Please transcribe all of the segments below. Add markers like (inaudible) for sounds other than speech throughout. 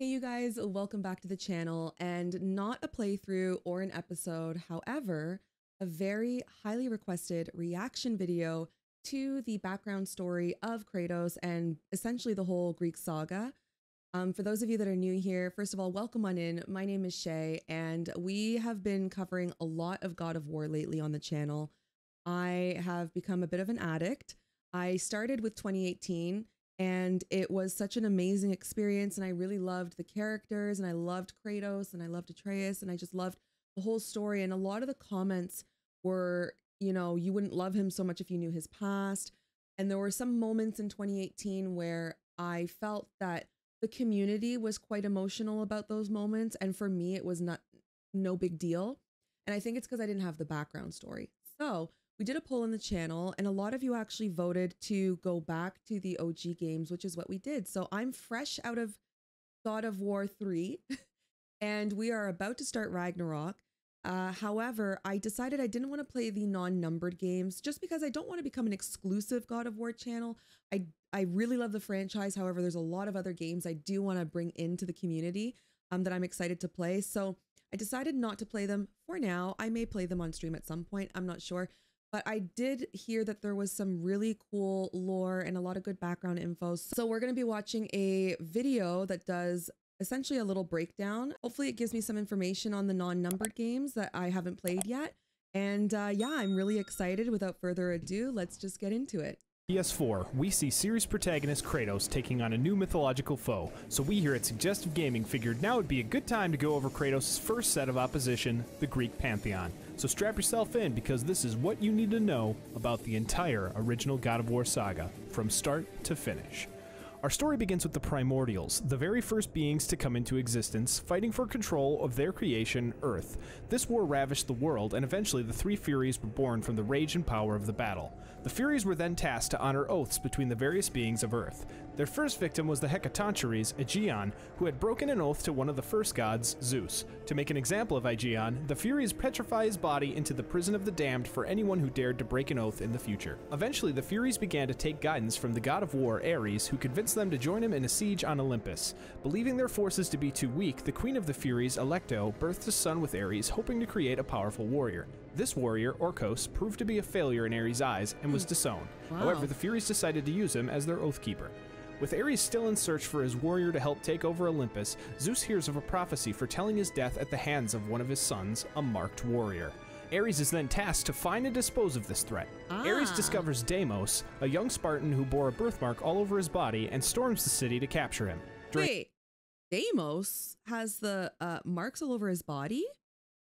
Hey you guys, welcome back to the channel and not a playthrough or an episode, however, a very highly requested reaction video to the background story of Kratos and essentially the whole Greek saga. Um, for those of you that are new here, first of all, welcome on in. My name is Shay, and we have been covering a lot of God of War lately on the channel. I have become a bit of an addict. I started with 2018 and it was such an amazing experience. And I really loved the characters and I loved Kratos and I loved Atreus and I just loved the whole story. And a lot of the comments were, you know, you wouldn't love him so much if you knew his past. And there were some moments in 2018 where I felt that the community was quite emotional about those moments. And for me, it was not no big deal. And I think it's because I didn't have the background story. So we did a poll in the channel and a lot of you actually voted to go back to the OG games, which is what we did. So I'm fresh out of God of War 3 (laughs) and we are about to start Ragnarok. Uh, however, I decided I didn't want to play the non-numbered games just because I don't want to become an exclusive God of War channel. I I really love the franchise. However, there's a lot of other games I do want to bring into the community um, that I'm excited to play. So I decided not to play them for now. I may play them on stream at some point. I'm not sure. But I did hear that there was some really cool lore and a lot of good background info. So we're going to be watching a video that does essentially a little breakdown. Hopefully it gives me some information on the non-numbered games that I haven't played yet. And uh, yeah, I'm really excited. Without further ado, let's just get into it. PS4, we see series protagonist Kratos taking on a new mythological foe, so we here at Suggestive Gaming figured now would be a good time to go over Kratos' first set of opposition, the Greek Pantheon. So strap yourself in because this is what you need to know about the entire original God of War saga, from start to finish. Our story begins with the Primordials, the very first beings to come into existence, fighting for control of their creation, Earth. This war ravished the world, and eventually the three Furies were born from the rage and power of the battle. The Furies were then tasked to honor oaths between the various beings of Earth. Their first victim was the Hecatoncheires, Aegeon, who had broken an oath to one of the first gods, Zeus. To make an example of Aegeon, the Furies petrify his body into the prison of the damned for anyone who dared to break an oath in the future. Eventually, the Furies began to take guidance from the god of war, Ares, who convinced them to join him in a siege on Olympus. Believing their forces to be too weak, the Queen of the Furies, Alecto, birthed a son with Ares, hoping to create a powerful warrior. This warrior, Orcos, proved to be a failure in Ares' eyes and was hmm. disowned. Wow. However, the Furies decided to use him as their oath keeper. With Ares still in search for his warrior to help take over Olympus, Zeus hears of a prophecy foretelling his death at the hands of one of his sons, a marked warrior. Ares is then tasked to find and dispose of this threat. Ares Ah. discovers Deimos, a young Spartan who bore a birthmark all over his body, and storms the city to capture him. During- Wait, Deimos has the uh, marks all over his body?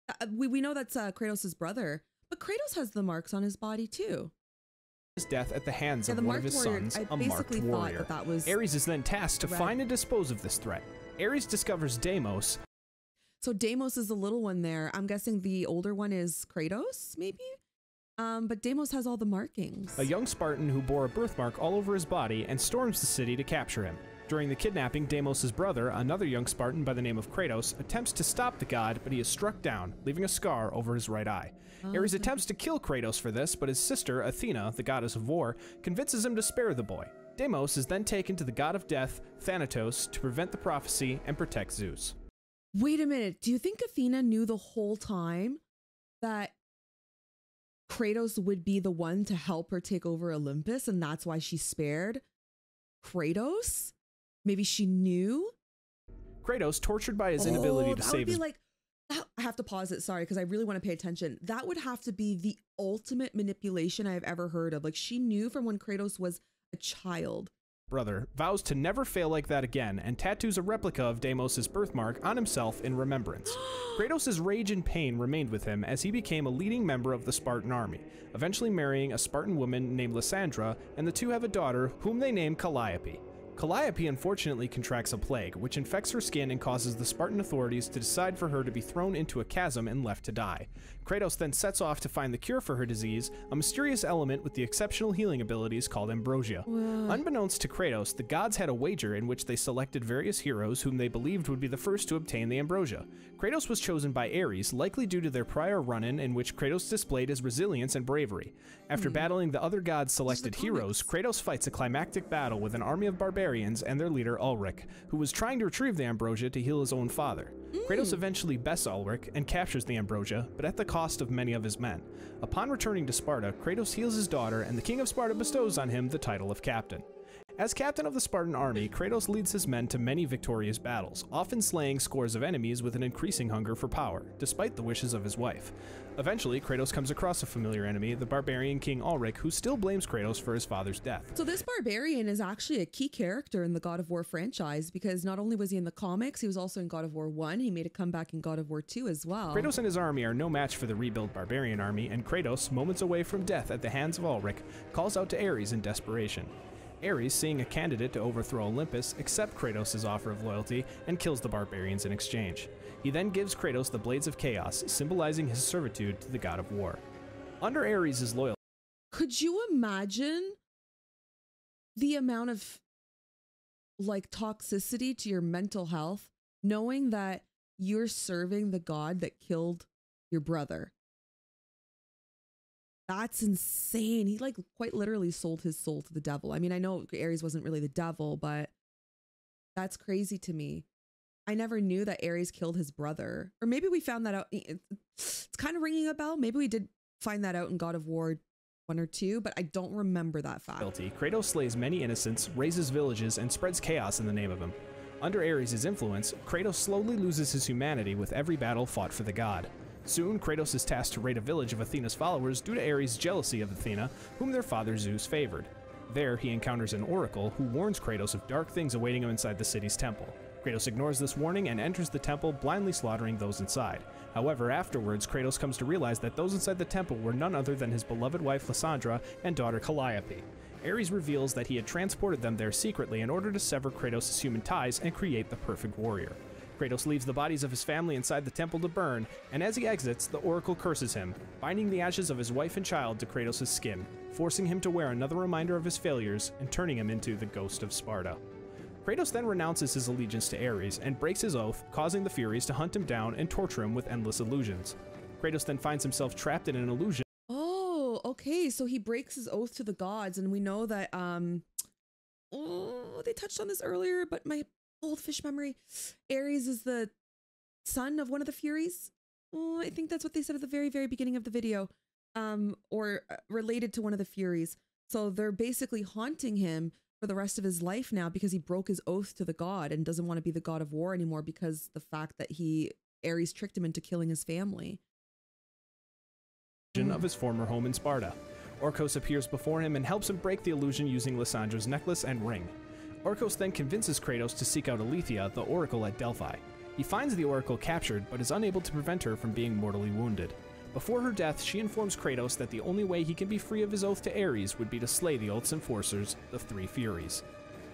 Uh, we, we know that's uh, Kratos' brother, but Kratos has the marks on his body too. his death at the hands Yeah, of one of his warrior, sons, I a marked warrior. that that was Ares is then tasked to red. find and dispose of this threat. Ares discovers Deimos, So Deimos is the little one there. I'm guessing the older one is Kratos, maybe? Um, but Deimos has all the markings. a young Spartan who bore a birthmark all over his body, and storms the city to capture him. During the kidnapping, Deimos' brother, another young Spartan by the name of Kratos, attempts to stop the god, but he is struck down, leaving a scar over his right eye. Ares attempts to kill Kratos for this, but his sister, Athena, the goddess of war, convinces him to spare the boy. Deimos is then taken to the god of death, Thanatos, to prevent the prophecy and protect Zeus. Wait a minute. Do you think Athena knew the whole time that Kratos would be the one to help her take over Olympus and that's why she spared Kratos? Maybe she knew? Kratos, tortured by his oh, inability Oh, to that save would be his like I have to pause it, sorry, because I really want to pay attention. That would have to be the ultimate manipulation I've ever heard of. Like she knew from when Kratos was a child. Brother, vows to never fail like that again, and tattoos a replica of Deimos' birthmark on himself in remembrance. (gasps) Kratos' rage and pain remained with him as he became a leading member of the Spartan army, eventually marrying a Spartan woman named Lysandra, and the two have a daughter whom they name Calliope. Calliope unfortunately contracts a plague, which infects her skin and causes the Spartan authorities to decide for her to be thrown into a chasm and left to die. Kratos then sets off to find the cure for her disease, a mysterious element with the exceptional healing abilities called ambrosia. Unbeknownst to Kratos, the gods had a wager in which they selected various heroes whom they believed would be the first to obtain the ambrosia. Kratos was chosen by Ares, likely due to their prior run-in in which Kratos displayed his resilience and bravery. After battling the other gods' selected heroes, Kratos fights a climactic battle with an army of barbarians and their leader Ulrich, who was trying to retrieve the ambrosia to heal his own father. Kratos eventually bests Ulrich and captures the ambrosia, but at the cost of many of his men. Upon returning to Sparta, Kratos heals his daughter, and the king of Sparta bestows on him the title of captain. As captain of the Spartan army, Kratos leads his men to many victorious battles, often slaying scores of enemies with an increasing hunger for power, despite the wishes of his wife. Eventually, Kratos comes across a familiar enemy, the barbarian King Ulrich, who still blames Kratos for his father's death. So this barbarian is actually a key character in the God of War franchise because not only was he in the comics, he was also in God of War 1. He made a comeback in God of War 2 as well. Kratos and his army are no match for the rebuilt barbarian army, and Kratos, moments away from death at the hands of Ulrich, calls out to Ares in desperation. Ares, seeing a candidate to overthrow Olympus, accepts Kratos' offer of loyalty and kills the barbarians in exchange. He then gives Kratos the Blades of Chaos, symbolizing his servitude to the god of war. Under Ares' loyalty, Could you imagine the amount of like toxicity to your mental health knowing that you're serving the god that killed your brother? That's insane. He like quite literally sold his soul to the devil. I mean, I know Ares wasn't really the devil, but that's crazy to me. I never knew that Ares killed his brother. Or maybe we found that out. It's kind of ringing a bell. Maybe we did find that out in God of War 1 or 2, but I don't remember that fact. Guilty, Kratos slays many innocents, razes villages, and spreads chaos in the name of him. Under Ares' influence, Kratos slowly loses his humanity with every battle fought for the god. Soon, Kratos is tasked to raid a village of Athena's followers due to Ares' jealousy of Athena, whom their father Zeus favored. There, he encounters an oracle who warns Kratos of dark things awaiting him inside the city's temple. Kratos ignores this warning and enters the temple, blindly slaughtering those inside. However, afterwards, Kratos comes to realize that those inside the temple were none other than his beloved wife Lysandra and daughter Calliope. Ares reveals that he had transported them there secretly in order to sever Kratos' human ties and create the perfect warrior. Kratos leaves the bodies of his family inside the temple to burn, and as he exits, the oracle curses him, binding the ashes of his wife and child to Kratos' skin, forcing him to wear another reminder of his failures and turning him into the ghost of Sparta. Kratos then renounces his allegiance to Ares and breaks his oath, causing the Furies to hunt him down and torture him with endless illusions. Kratos then finds himself trapped in an illusion. Oh, okay. So he breaks his oath to the gods, and we know that um oh they touched on this earlier, but my old fish memory. Ares is the son of one of the Furies. Oh, I think that's what they said at the very, very beginning of the video. Um, or uh, related to one of the Furies. So they're basically haunting him for the rest of his life now because he broke his oath to the god and doesn't want to be the god of war anymore because the fact that he Ares tricked him into killing his family. of his former home in Sparta. Orcos appears before him and helps him break the illusion using Lysandra's necklace and ring. Orcos then convinces Kratos to seek out Aletheia, the Oracle at Delphi. He finds the Oracle captured, but is unable to prevent her from being mortally wounded. Before her death, she informs Kratos that the only way he can be free of his oath to Ares would be to slay the Oath's enforcers, the Three Furies.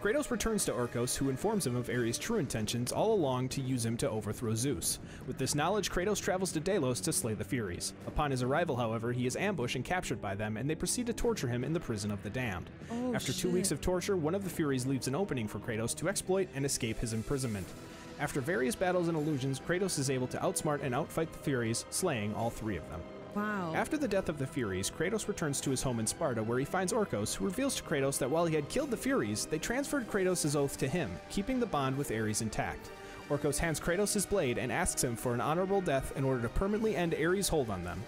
Kratos returns to Orcos, who informs him of Ares' true intentions all along to use him to overthrow Zeus. With this knowledge, Kratos travels to Delos to slay the Furies. Upon his arrival, however, he is ambushed and captured by them, and they proceed to torture him in the prison of the damned. Oh, After two weeks of torture, one of the Furies leaves an opening for Kratos to exploit and escape his imprisonment. After various battles and illusions, Kratos is able to outsmart and outfight the Furies, slaying all three of them. Wow. After the death of the Furies, Kratos returns to his home in Sparta where he finds Orcos, who reveals to Kratos that while he had killed the Furies, they transferred Kratos' oath to him, keeping the bond with Ares intact. Orcos hands Kratos his blade and asks him for an honorable death in order to permanently end Ares' hold on them.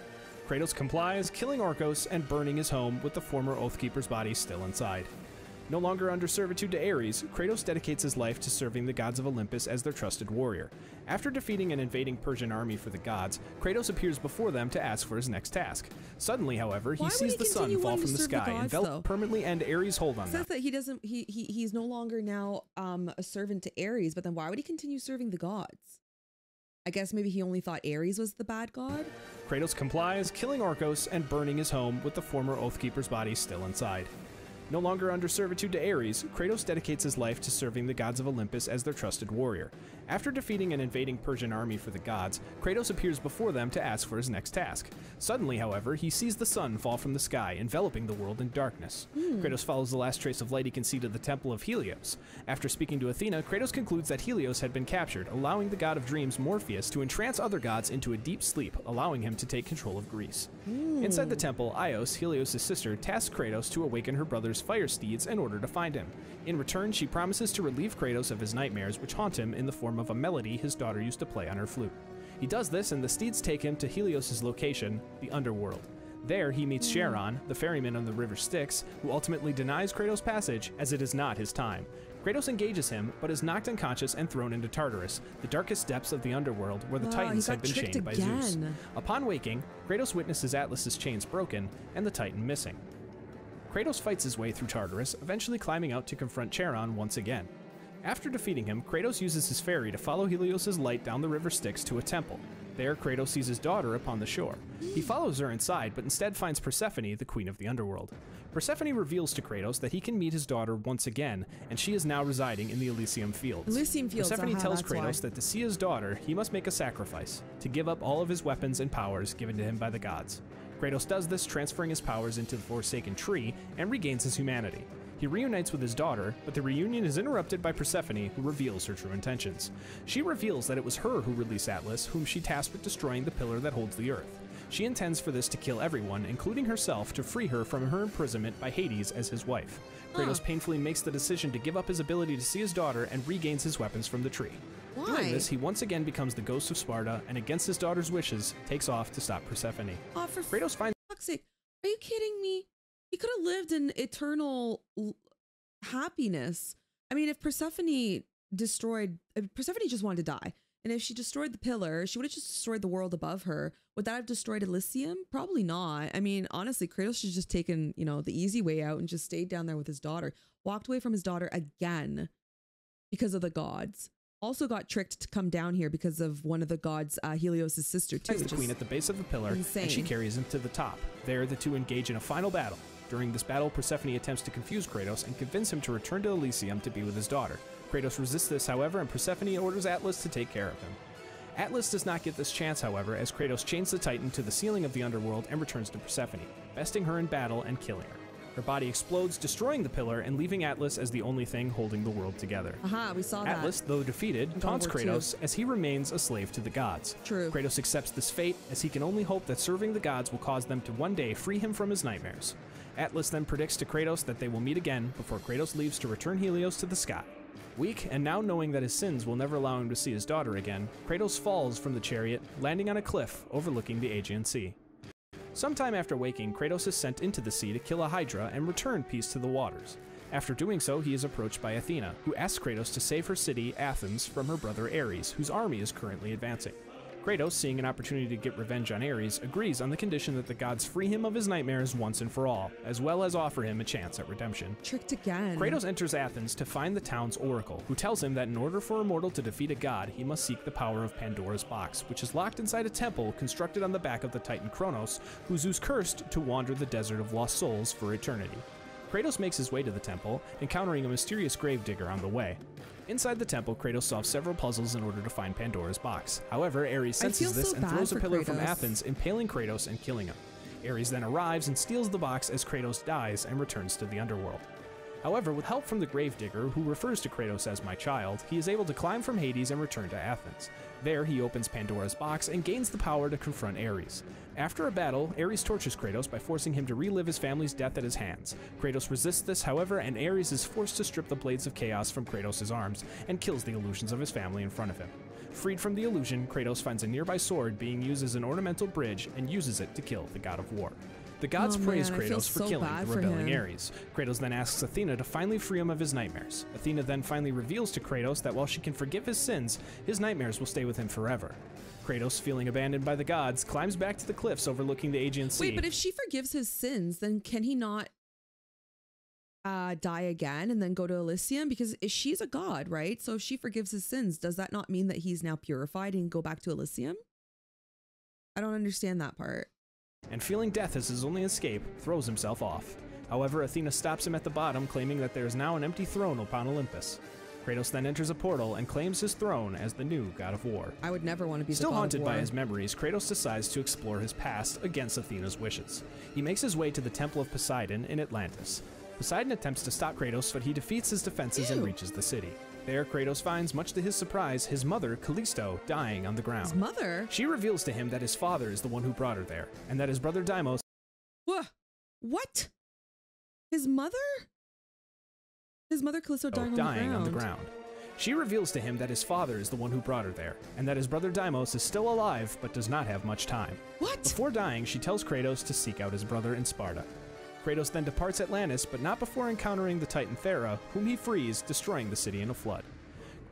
Kratos complies, killing Orcos and burning his home with the former Oathkeeper's body still inside. No longer under servitude to Ares, Kratos dedicates his life to serving the gods of Olympus as their trusted warrior. After defeating an invading Persian army for the gods, Kratos appears before them to ask for his next task. Suddenly, however, he Why sees he the sun fall from the sky, and though? permanently end Ares' hold on It them. says that he doesn't he, he he's no longer now um a servant to Ares, but then why would he continue serving the gods? I guess maybe he only thought Ares was the bad god. Kratos complies, killing Orcos and burning his home with the former Oathkeeper's body still inside. No longer under servitude to Ares, Kratos dedicates his life to serving the gods of Olympus as their trusted warrior. After defeating an invading Persian army for the gods, Kratos appears before them to ask for his next task. Suddenly, however, he sees the sun fall from the sky, enveloping the world in darkness. Hmm. Kratos follows the last trace of light he can see to the temple of Helios. After speaking to Athena, Kratos concludes that Helios had been captured, allowing the god of dreams Morpheus to entrance other gods into a deep sleep, allowing him to take control of Greece. Inside the temple, Eos, Helios' sister, tasks Kratos to awaken her brother's fire steeds in order to find him. In return, she promises to relieve Kratos of his nightmares, which haunt him in the form of a melody his daughter used to play on her flute. He does this, and the steeds take him to Helios' location, the Underworld. There, he meets Charon, the ferryman on the river Styx, who ultimately denies Kratos passage as it is not his time. Kratos engages him, but is knocked unconscious and thrown into Tartarus, the darkest depths of the underworld where the Oh, Titans had been chained by Zeus. Upon waking, Kratos witnesses Atlas's chains broken and the Titan missing. Kratos fights his way through Tartarus, eventually climbing out to confront Charon once again. After defeating him, Kratos uses his ferry to follow Helios' light down the river Styx to a temple. There, Kratos sees his daughter upon the shore. He follows her inside, but instead finds Persephone, the queen of the underworld. Persephone reveals to Kratos that he can meet his daughter once again, and she is now residing in the Elysium Fields. Elysium Fields, Persephone aha, tells that's why. Kratos that to see his daughter, he must make a sacrifice, to give up all of his weapons and powers given to him by the gods. Kratos does this, transferring his powers into the Forsaken Tree, and regains his humanity. He reunites with his daughter, but the reunion is interrupted by Persephone, who reveals her true intentions. She reveals that it was her who released Atlas, whom she tasked with destroying the pillar that holds the Earth. She intends for this to kill everyone, including herself, to free her from her imprisonment by Hades as his wife. Kratos Huh. painfully makes the decision to give up his ability to see his daughter and regains his weapons from the tree. Why? Doing this, he once again becomes the ghost of Sparta and, against his daughter's wishes, takes off to stop Persephone. Oh, for Kratos finds sake. Are you kidding me? He could have lived in eternal happiness. I mean, if Persephone destroyed, if Persephone just wanted to die, and if she destroyed the pillar, she would have just destroyed the world above her. Would that have destroyed Elysium? Probably not. I mean, honestly, Kratos should have just taken, you know, the easy way out and just stayed down there with his daughter. Walked away from his daughter again because of the gods. Also got tricked to come down here because of one of the gods, uh, Helios' sister, too. the queen at the base of the pillar, and she carries him to the top. There, the two engage in a final battle. During this battle, Persephone attempts to confuse Kratos and convince him to return to Elysium to be with his daughter. Kratos resists this, however, and Persephone orders Atlas to take care of him. Atlas does not get this chance, however, as Kratos chains the Titan to the ceiling of the underworld and returns to Persephone, besting her in battle and killing her. Her body explodes, destroying the pillar and leaving Atlas as the only thing holding the world together. Aha, we saw that. Atlas, though defeated, taunts Kratos as he remains a slave to the gods. True. Kratos accepts this fate as he can only hope that serving the gods will cause them to one day free him from his nightmares. Atlas then predicts to Kratos that they will meet again before Kratos leaves to return Helios to the sky. Weak, and now knowing that his sins will never allow him to see his daughter again, Kratos falls from the chariot, landing on a cliff overlooking the Aegean Sea. Sometime after waking, Kratos is sent into the sea to kill a Hydra and return peace to the waters. After doing so, he is approached by Athena, who asks Kratos to save her city, Athens, from her brother Ares, whose army is currently advancing. Kratos, seeing an opportunity to get revenge on Ares, agrees on the condition that the gods free him of his nightmares once and for all, as well as offer him a chance at redemption. Tricked again. Kratos enters Athens to find the town's oracle, who tells him that in order for a mortal to defeat a god, he must seek the power of Pandora's box, which is locked inside a temple constructed on the back of the titan Kronos, who Zeus cursed to wander the desert of lost souls for eternity. Kratos makes his way to the temple, encountering a mysterious gravedigger on the way. Inside the temple, Kratos solves several puzzles in order to find Pandora's box. However, Ares senses this so and throws a pillar from Athens, impaling Kratos and killing him. Ares then arrives and steals the box as Kratos dies and returns to the underworld. However, with help from the gravedigger, who refers to Kratos as my child, he is able to climb from Hades and return to Athens. There, he opens Pandora's box and gains the power to confront Ares. After a battle, Ares tortures Kratos by forcing him to relive his family's death at his hands. Kratos resists this, however, and Ares is forced to strip the blades of chaos from Kratos' arms and kills the illusions of his family in front of him. Freed from the illusion, Kratos finds a nearby sword being used as an ornamental bridge and uses it to kill the god of war. The gods Oh, praise man, Kratos for so killing the rebelling. Ares. Kratos then asks Athena to finally free him of his nightmares. Athena then finally reveals to Kratos that while she can forgive his sins, his nightmares will stay with him forever. Kratos, feeling abandoned by the gods, climbs back to the cliffs overlooking the Aegean Sea. Wait, but if she forgives his sins, then can he not uh, die again and then go to Elysium? Because she's a god, right? So if she forgives his sins, does that not mean that he's now purified and go back to Elysium? I don't understand that part. And feeling death as his only escape, throws himself off. However, Athena stops him at the bottom, claiming that there is now an empty throne upon Olympus. Kratos then enters a portal and claims his throne as the new god of war. I would never want to be Still haunted by his memories, Kratos decides to explore his past against Athena's wishes. He makes his way to the Temple of Poseidon in Atlantis. Poseidon attempts to stop Kratos, but he defeats his defenses and reaches the city. There, Kratos finds, much to his surprise, his mother, Callisto, dying on the ground. His mother? She reveals to him that his father is the one who brought her there, and that his brother Deimos Wha- What? His mother? His mother Callisto oh, dying, dying on, the ground. on the ground. She reveals to him that his father is the one who brought her there, and that his brother Deimos is still alive but does not have much time. What? Before dying, she tells Kratos to seek out his brother in Sparta. Kratos then departs Atlantis, but not before encountering the Titan Thera, whom he frees, destroying the city in a flood.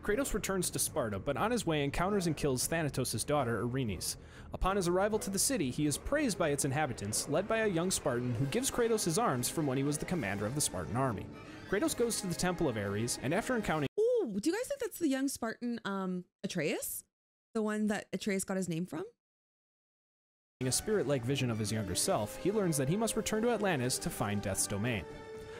Kratos returns to Sparta, but on his way encounters and kills Thanatos' daughter, Erinyes. Upon his arrival to the city, he is praised by its inhabitants, led by a young Spartan who gives Kratos his arms from when he was the commander of the Spartan army. Kratos goes to the Temple of Ares, and after encountering Ooh, do you guys think that's the young Spartan um Atreus? The one that Atreus got his name from? A spirit-like vision of his younger self, he learns that he must return to Atlantis to find Death's domain.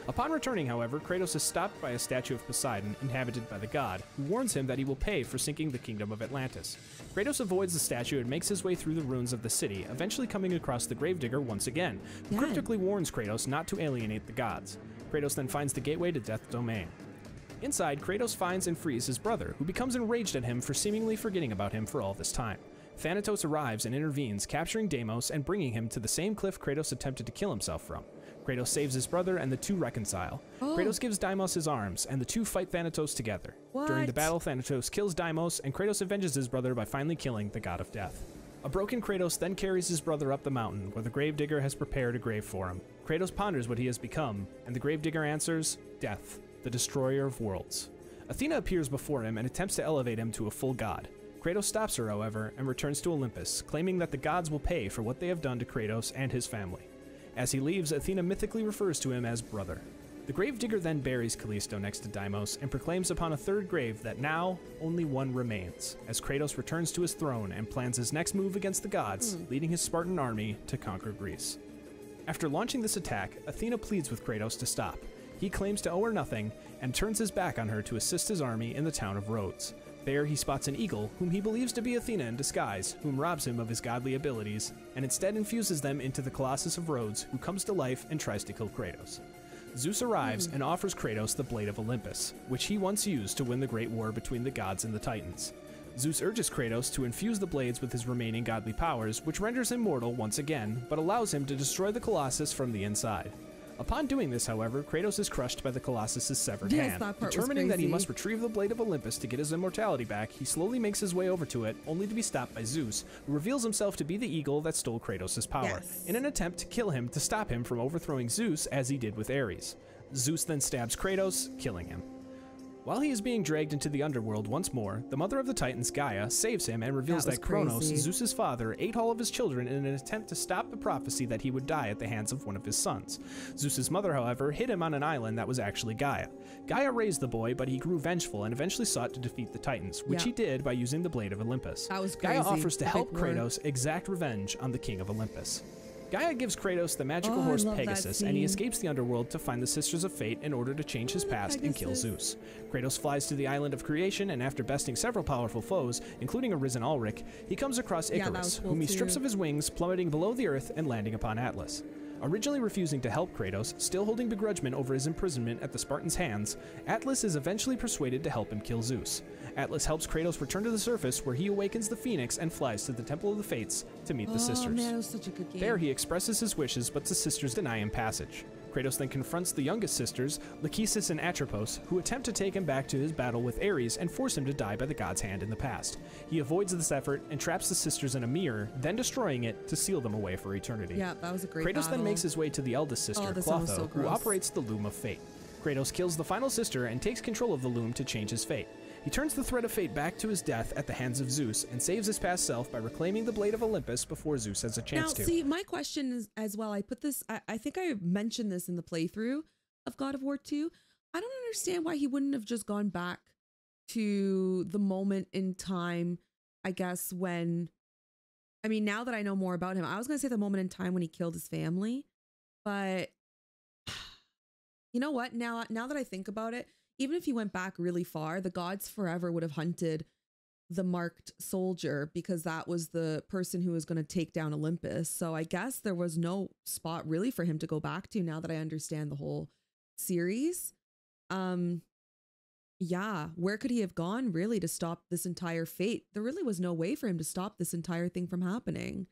Upon returning, however, Kratos is stopped by a statue of Poseidon, inhabited by the god, who warns him that he will pay for sinking the kingdom of Atlantis. Kratos avoids the statue and makes his way through the ruins of the city, eventually coming across the Gravedigger once again, who Yeah. cryptically warns Kratos not to alienate the gods. Kratos then finds the gateway to Death's domain. Inside, Kratos finds and frees his brother, who becomes enraged at him for seemingly forgetting about him for all this time. Thanatos arrives and intervenes, capturing Deimos and bringing him to the same cliff Kratos attempted to kill himself from. Kratos saves his brother and the two reconcile. Oh. Kratos gives Deimos his arms, and the two fight Thanatos together. During the battle, Thanatos kills Deimos, and Kratos avenges his brother by finally killing the god of death. A broken Kratos then carries his brother up the mountain, where the gravedigger has prepared a grave for him. Kratos ponders what he has become, and the gravedigger answers Death, the destroyer of worlds. Athena appears before him and attempts to elevate him to a full god. Kratos stops her, however, and returns to Olympus, claiming that the gods will pay for what they have done to Kratos and his family. As he leaves, Athena mythically refers to him as brother. The gravedigger then buries Callisto next to Deimos and proclaims upon a third grave that now only one remains, as Kratos returns to his throne and plans his next move against the gods, hmm. leading his Spartan army to conquer Greece. After launching this attack, Athena pleads with Kratos to stop. He claims to owe her nothing and turns his back on her to assist his army in the town of Rhodes. There, he spots an eagle, whom he believes to be Athena in disguise, whom robs him of his godly abilities, and instead infuses them into the Colossus of Rhodes, who comes to life and tries to kill Kratos. Zeus arrives hmm. and offers Kratos the Blade of Olympus, which he once used to win the great war between the gods and the Titans. Zeus urges Kratos to infuse the blades with his remaining godly powers, which renders him mortal once again, but allows him to destroy the Colossus from the inside. Upon doing this, however, Kratos is crushed by the Colossus' severed Yes, hand. that Determining that he must retrieve the Blade of Olympus to get his immortality back, he slowly makes his way over to it, only to be stopped by Zeus, who reveals himself to be the eagle that stole Kratos' power, Yes. in an attempt to kill him to stop him from overthrowing Zeus as he did with Ares. Zeus then stabs Kratos, killing him. While he is being dragged into the underworld once more, the mother of the Titans, Gaia, saves him and reveals That that, Kronos, crazy. Zeus's father, ate all of his children in an attempt to stop the prophecy that he would die at the hands of one of his sons. Zeus's mother, however, hid him on an island that was actually Gaia. Gaia raised the boy, but he grew vengeful and eventually sought to defeat the Titans, which Yeah. he did by using the Blade of Olympus. That was Gaia offers to help. Kratos exact revenge on the king of Olympus. Gaia gives Kratos the magical Oh, horse Pegasus, and he escapes the underworld to find the Sisters of Fate in order to change his Oh, past and kill Zeus. Kratos flies to the island of creation, and after besting several powerful foes, including a risen Ulrich, he comes across Icarus, was cool whom he strips too. of his wings, plummeting below the earth and landing upon Atlas. Originally refusing to help Kratos, still holding begrudgment over his imprisonment at the Spartans' hands, Atlas is eventually persuaded to help him kill Zeus. Atlas helps Kratos return to the surface, where he awakens the Phoenix and flies to the Temple of the Fates to meet the oh sisters. man, was such a good game. There, he expresses his wishes, but the sisters deny him passage. Kratos then confronts the youngest sisters, Lachesis and Atropos, who attempt to take him back to his battle with Ares and force him to die by the god's hand in the past. He avoids this effort and traps the sisters in a mirror, then destroying it to seal them away for eternity. yeah, that was a great Kratos battle. then makes his way to the eldest sister, Oh, this one was Clotho, so who operates the Loom of Fate. Kratos kills the final sister and takes control of the Loom to change his fate. He turns the thread of fate back to his death at the hands of Zeus and saves his past self by reclaiming the Blade of Olympus before Zeus has a Now, chance to. see, my question is as well. I put this. I, I think I mentioned this in the playthrough of God of War Two. I don't understand why he wouldn't have just gone back to the moment in time. I guess when. I mean, now that I know more about him, I was gonna say the moment in time when he killed his family, but (sighs) you know what? Now, now that I think about it, even if he went back really far, the gods forever would have hunted the marked soldier because that was the person who was going to take down Olympus. So I guess there was no spot really for him to go back to now that I understand the whole series. Um yeah, where could he have gone really to stop this entire fate? There really was no way for him to stop this entire thing from happening.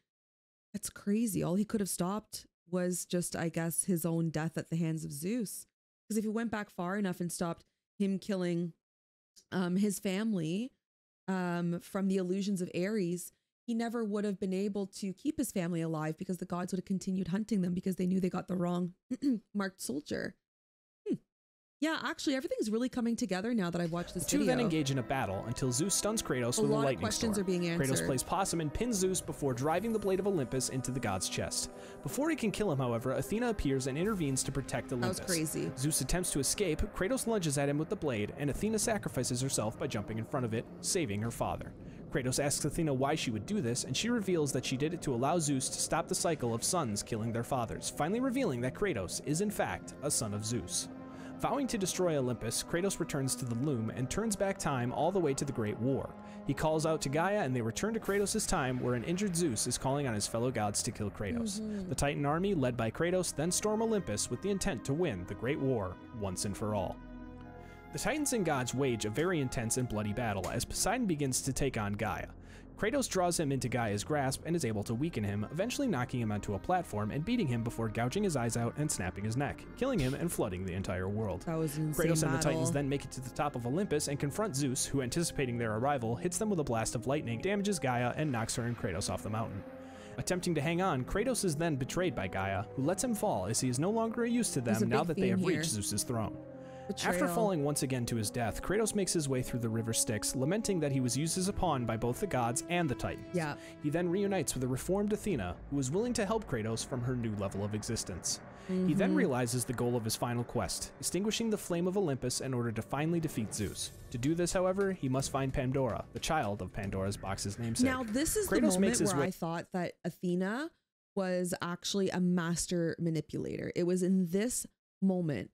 That's crazy. All he could have stopped was just I guess his own death at the hands of Zeus. Because if he went back far enough and stopped him killing um, his family um, from the illusions of Ares, he never would have been able to keep his family alive because the gods would have continued hunting them because they knew they got the wrong (clears throat) marked soldier. Yeah, actually, everything's really coming together now that I've watched this The two video. then engage in a battle until Zeus stuns Kratos A with a lot of lightning questions storm. are being answered. Kratos plays possum and pins Zeus before driving the blade of Olympus into the god's chest. Before he can kill him, however, Athena appears and intervenes to protect Olympus. That was crazy. Zeus attempts to escape, Kratos lunges at him with the blade, and Athena sacrifices herself by jumping in front of it, saving her father. Kratos asks Athena why she would do this, and she reveals that she did it to allow Zeus to stop the cycle of sons killing their fathers, finally revealing that Kratos is in fact a son of Zeus. Vowing to destroy Olympus, Kratos returns to the loom and turns back time all the way to the Great War. He calls out to Gaia and they return to Kratos' time where an injured Zeus is calling on his fellow gods to kill Kratos. Mm-hmm. The Titan army, led by Kratos, then storm Olympus with the intent to win the Great War once and for all. The Titans and gods wage a very intense and bloody battle as Poseidon begins to take on Gaia. Kratos draws him into Gaia's grasp and is able to weaken him, eventually knocking him onto a platform and beating him before gouging his eyes out and snapping his neck, killing him and flooding the entire world. that was insane Kratos and the. Titans then make it to the top of Olympus and confront Zeus, who, anticipating their arrival, hits them with a blast of lightning, damages Gaia, and knocks her and Kratos off the mountain. Attempting to hang on, Kratos is then betrayed by Gaia, who lets him fall as he is no longer a use to them now that they have here. reached Zeus's throne. After falling once again to his death, Kratos makes his way through the river Styx, lamenting that he was used as a pawn by both the gods and the Titans. Yeah. He then reunites with a reformed Athena, who is willing to help Kratos from her new level of existence. He Mm-hmm. then realizes the goal of his final quest, extinguishing the flame of Olympus in order to finally defeat Zeus. To do this, however, he must find Pandora, the child of Pandora's box's namesake. Now, this is the moment where way- I thought that Athena was actually a master manipulator. It was in this moment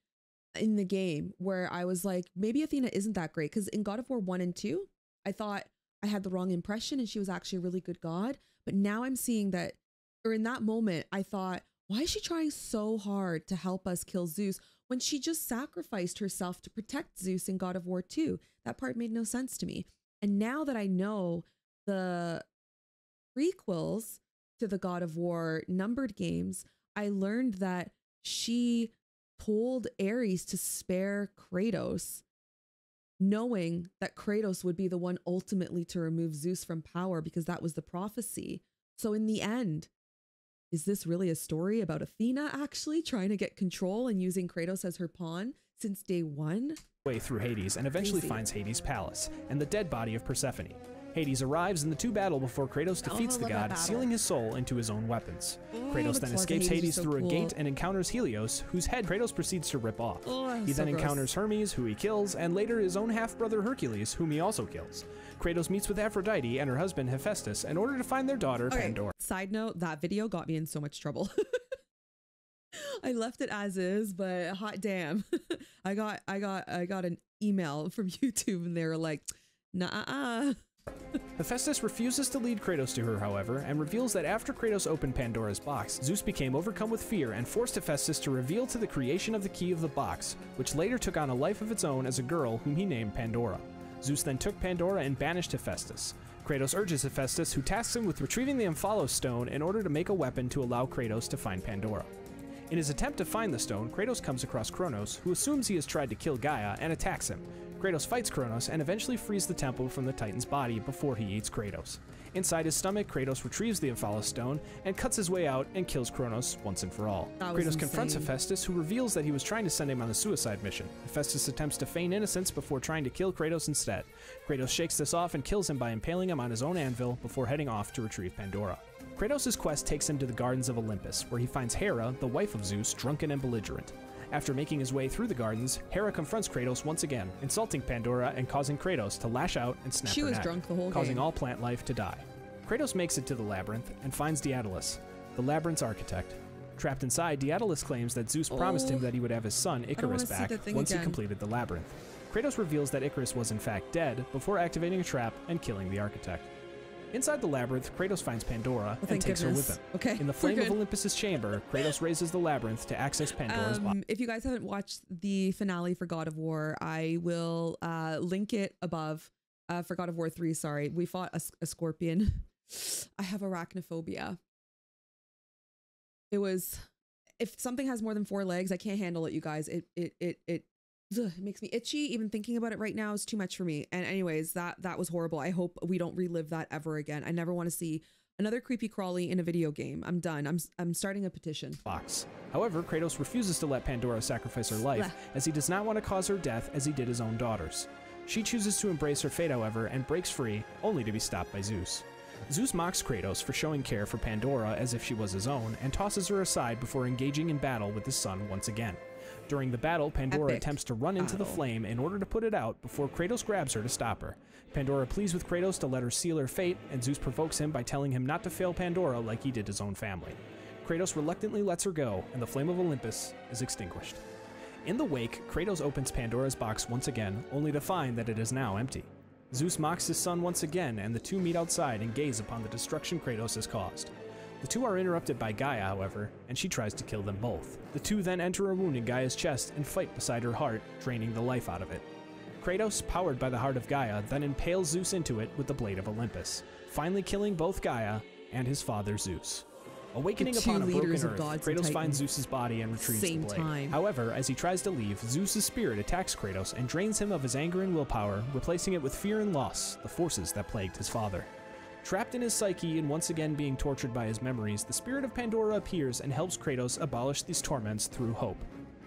in the game where I was like, maybe Athena isn't that great. Because in God of War 1 and 2, I thought I had the wrong impression and she was actually a really good god. But now I'm seeing that, or in that moment, I thought, why is she trying so hard to help us kill Zeus when she just sacrificed herself to protect Zeus in God of War 2? That part made no sense to me. And now that I know the prequels to the God of War numbered games, I learned that she told Ares to spare Kratos, knowing that Kratos would be the one ultimately to remove Zeus from power because that was the prophecy. So, in the end, is this really a story about Athena actually trying to get control and using Kratos as her pawn since day one? way through Hades and eventually finds Hades' palace and the dead body of Persephone. Hades arrives and the two battle before Kratos defeats the god, sealing his soul into his own weapons. Kratos then escapes Hades so through cool. a gate and encounters Helios, whose head Kratos proceeds to rip off. Oh, he so then gross. encounters Hermes, who he kills, and later his own half brother Hercules, whom he also kills. Kratos meets with Aphrodite and her husband Hephaestus in order to find their daughter Pandora. Side note, that video got me in so much trouble. (laughs) I left it as is, but hot damn. (laughs) I got I got I got an email from (laughs) YouTube and they were like, nah Hephaestus refuses to lead Kratos to her, however, and reveals that after Kratos opened Pandora's box, Zeus became overcome with fear and forced Hephaestus to reveal to the creation of the key of the box, which later took on a life of its own as a girl whom he named Pandora. Zeus then took Pandora and banished Hephaestus. Kratos urges Hephaestus, who tasks him with retrieving the Omphalos stone in order to make a weapon to allow Kratos to find Pandora. In his attempt to find the stone, Kratos comes across Kronos, who assumes he has tried to kill Gaia and attacks him. Kratos fights Kronos and eventually frees the temple from the Titan's body before he eats Kratos. Inside his stomach, Kratos retrieves the Omphalos stone and cuts his way out and kills Kronos once and for all. Kratos confronts. Hephaestus, who reveals that he was trying to send him on a suicide mission. Hephaestus attempts to feign innocence before trying to kill Kratos instead. Kratos shakes this off and kills him by impaling him on his own anvil before heading off to retrieve Pandora. Kratos' quest takes him to the Gardens of Olympus, where he finds Hera, the wife of Zeus, drunken and belligerent. After making his way through the gardens, Hera confronts Kratos once again, insulting Pandora and causing Kratos to lash out and snap She her was neck, drunk the whole causing game. all plant life to die. Kratos makes it to the labyrinth and finds Daedalus, the labyrinth's architect. Trapped inside, Daedalus claims that Zeus promised him Oh. that he would have his son wanna Icarus see back that thing once he completed the labyrinth. Kratos reveals that Icarus was in fact dead before activating a trap and killing the architect. Inside the labyrinth, Kratos finds Pandora Oh, and takes her with him. Okay, In the flame of. Olympus's chamber, Kratos raises the labyrinth to access Pandora's body. Um, if you guys haven't watched the finale for God of War, I will uh, link it above. Uh, for God of War 3, sorry. We fought a, s- a scorpion. (laughs) I have arachnophobia. It was if something has more than four legs, I can't handle it, you guys. It it it it ugh, it makes me itchy. Even thinking about it right now is too much for me. And anyways, that that was horrible. I hope we don't relive that ever again. I never want to see another creepy crawly in a video game. I'm done. I'm I'm starting a petition. box. However, Kratos refuses to let Pandora sacrifice her life, as he does not want to cause her death as he did his own daughters. She chooses to embrace her fate, however, and breaks free, only to be stopped by Zeus. Zeus mocks Kratos for showing care for Pandora as if she was his own, and tosses her aside before engaging in battle with his son once again. During the battle, Pandora Epic attempts to run into the oh. flame in order to put it out before Kratos grabs her to stop her. Pandora pleads with Kratos to let her seal her fate, and Zeus provokes him by telling him not to fail Pandora like he did his own family. Kratos reluctantly lets her go, and the flame of Olympus is extinguished. In the wake, Kratos opens Pandora's box once again, only to find that it is now empty. Zeus mocks his son once again, and the two meet outside and gaze upon the destruction Kratos has caused. The two are interrupted by Gaia, however, and she tries to kill them both. The two then enter a wound in Gaia's chest and fight beside her heart, draining the life out of it. Kratos, powered by the heart of Gaia, then impales Zeus into it with the blade of Olympus, finally killing both Gaia and his father Zeus. Awakening upon a broken Earth, Kratos finds Zeus's body and retrieves Same the blade. time. However, as he tries to leave, Zeus's spirit attacks Kratos and drains him of his anger and willpower, replacing it with fear and loss, the forces that plagued his father. Trapped in his psyche and once again being tortured by his memories, the spirit of Pandora appears and helps Kratos abolish these torments through hope.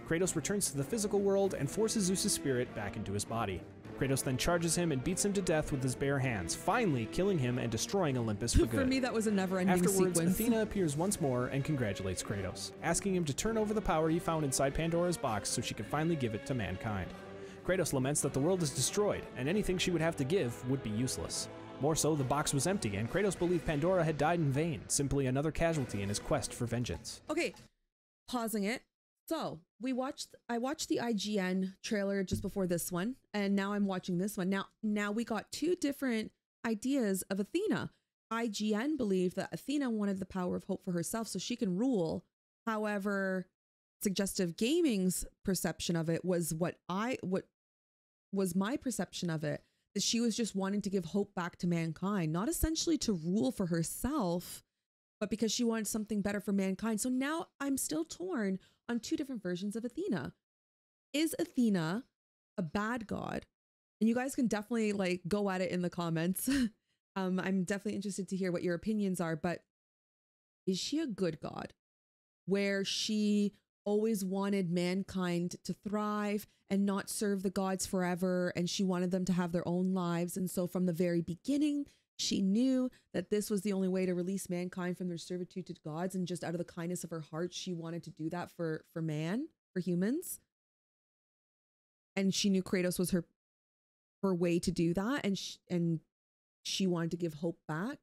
Kratos returns to the physical world and forces Zeus's spirit back into his body. Kratos then charges him and beats him to death with his bare hands, finally killing him and destroying Olympus for (laughs) For good. me, that was a never-ending Afterwards, sequence. Athena appears once more and congratulates Kratos, asking him to turn over the power he found inside Pandora's box so she could finally give it to mankind. Kratos laments that the world is destroyed, and anything she would have to give would be useless. More so, the box was empty, and Kratos believed Pandora had died in vain, simply another casualty in his quest for vengeance. Okay, pausing it. So we watched. I watched the IGN trailer just before this one, and now I'm watching this one. Now, now we got two different ideas of Athena. IGN believed that Athena wanted the power of hope for herself, so she can rule. However, suggestive gaming's perception of it was what I what was my perception of it she was just wanting to give hope back to mankind, not essentially to rule for herself, but because she wanted something better for mankind. So now I'm still torn on two different versions of Athena. Is Athena a bad god? And you guys can definitely like go at it in the comments. (laughs) um, I'm definitely interested to hear what your opinions are, but is she a good god where she always wanted mankind to thrive and not serve the gods forever and she wanted them to have their own lives. And so from the very beginning she knew that this was the only way to release mankind from their servitude to gods. And just out of the kindness of her heart she wanted to do that for for man for humans. And she knew Kratos was her her way to do that. And sh- and she wanted to give hope back.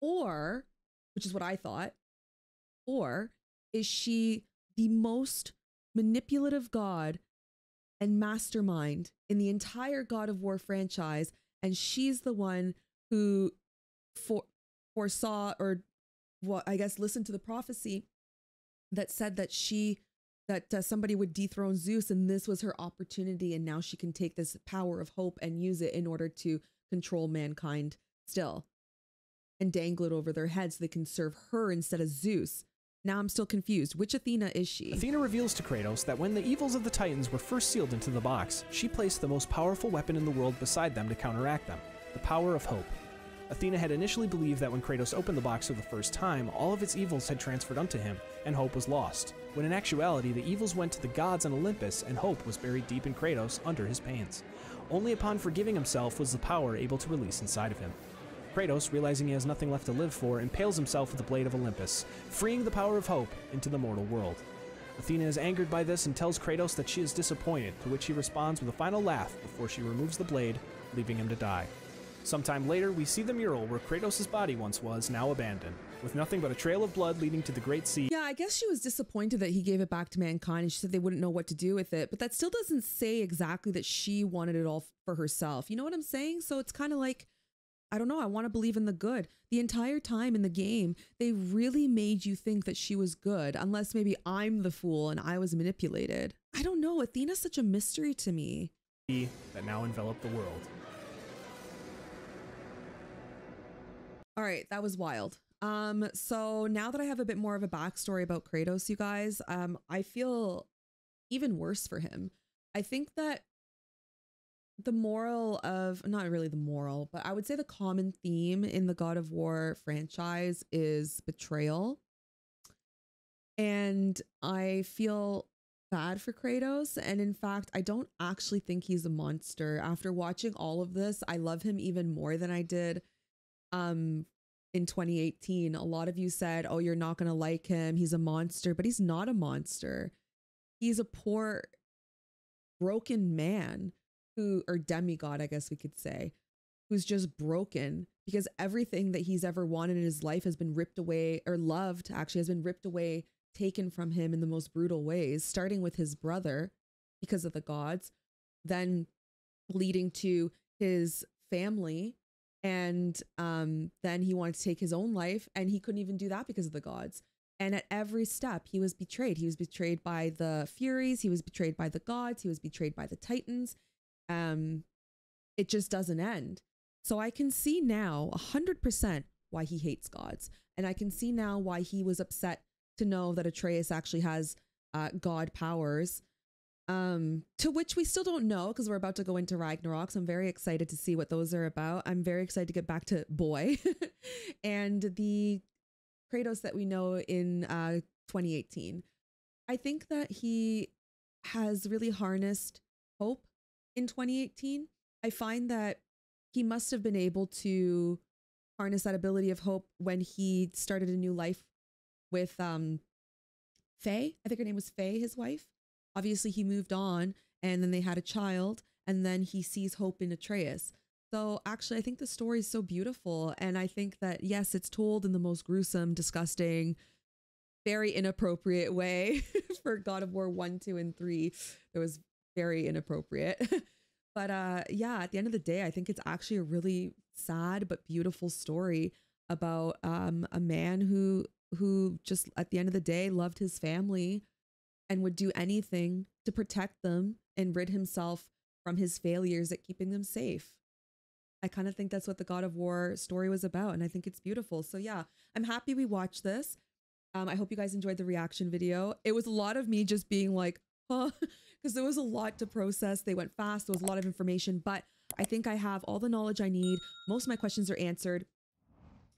Or which is what I thought. Or is she the most manipulative god and mastermind in the entire God of War franchise and she's the one who for foresaw or what I guess listened to the prophecy that said that she that uh, somebody would dethrone Zeus and this was her opportunity and now she can take this power of hope and use it in order to control mankind still and dangle it over their heads so they can serve her instead of Zeus. Now I'm still confused. Which Athena is she? Athena reveals to Kratos that when the evils of the Titans were first sealed into the box, she placed the most powerful weapon in the world beside them to counteract them the power of hope. Athena had initially believed that when Kratos opened the box for the first time, all of its evils had transferred unto him, and hope was lost, when in actuality the evils went to the gods on Olympus, and hope was buried deep in Kratos under his pains. Only upon forgiving himself was the power able to release inside of him. Kratos, realizing he has nothing left to live for, impales himself with the blade of Olympus, freeing the power of hope into the mortal world. Athena is angered by this and tells Kratos that she is disappointed, to which he responds with a final laugh before she removes the blade, leaving him to die. Sometime later, we see the mural where Kratos' body once was, now abandoned, with nothing but a trail of blood leading to the Great Sea. Yeah, I guess she was disappointed that he gave it back to mankind and she said they wouldn't know what to do with it. But that still doesn't say exactly that she wanted it all for herself. You know what I'm saying? So it's kind of like, I don't know, I want to believe in the good. The entire time in the game, they really made you think that she was good, unless maybe I'm the fool and I was manipulated. I don't know. Athena's such a mystery to me. that now envelop the world. All right, that was wild. Um, so now that I have a bit more of a backstory about Kratos, you guys, um, I feel even worse for him I think that the moral of not really the moral, but I would say the common theme in the God of War franchise is betrayal. And I feel bad for Kratos. And in fact, I don't actually think he's a monster. After watching all of this, I love him even more than I did um in 2018. A lot of you said, "Oh, you're not going to like him. He's a monster." But he's not a monster. He's a poor broken man who or demigod, I guess we could say, who's just broken because everything that he's ever wanted in his life has been ripped away or loved actually has been ripped away taken from him in the most brutal ways, starting with his brother because of the gods, then leading to his family. And um, then he wanted to take his own life, and he couldn't even do that because of the gods. And at every step, he was betrayed. He was betrayed by the Furies, he was betrayed by the gods, he was betrayed by the Titans. Um, it just doesn't end. So I can see now 100% why he hates gods. And I can see now why he was upset to know that Atreus actually has uh, god powers. Um, to which we still don't know because we're about to go into Ragnarok. So I'm very excited to see what those are about. I'm very excited to get back to Boy (laughs) and the Kratos that we know in uh, 2018. I think that he has really harnessed hope in 2018. I find that he must have been able to harness that ability of hope when he started a new life with um Faye. I think her name was Faye, his wife. Obviously, he moved on and then they had a child, and then he sees hope in Atreus. So actually, I think the story is so beautiful. And I think that, yes, it's told in the most gruesome, disgusting, very inappropriate way (laughs) for God of War 1, 2, and 3. It was very inappropriate. (laughs) but uh yeah, at the end of the day, I think it's actually a really sad but beautiful story about um a man who who just at the end of the day loved his family and would do anything to protect them and rid himself from his failures at keeping them safe. I kind of think that's what the God of War story was about. And I think it's beautiful. So, yeah, I'm happy we watched this. Um, I hope you guys enjoyed the reaction video. It was a lot of me just being like, huh, (laughs) because there was a lot to process. They went fast, there was a lot of information, but I think I have all the knowledge I need. Most of my questions are answered.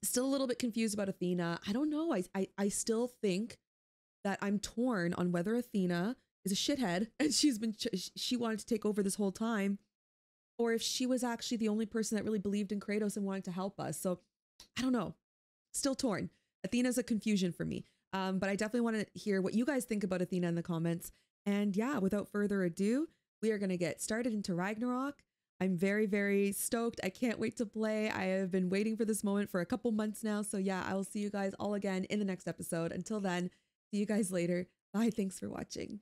Still a little bit confused about Athena. I don't know. I, I, I still think that I'm torn on whether Athena is a shithead (laughs) and she's been, she wanted to take over this whole time, or if she was actually the only person that really believed in Kratos and wanted to help us. So I don't know. Still torn. Athena's a confusion for me. Um, but I definitely want to hear what you guys think about Athena in the comments. And yeah, without further ado, we are going to get started into Ragnarok. I'm very, very stoked. I can't wait to play. I have been waiting for this moment for a couple months now. So, yeah, I will see you guys all again in the next episode. Until then, see you guys later. Bye. Thanks for watching.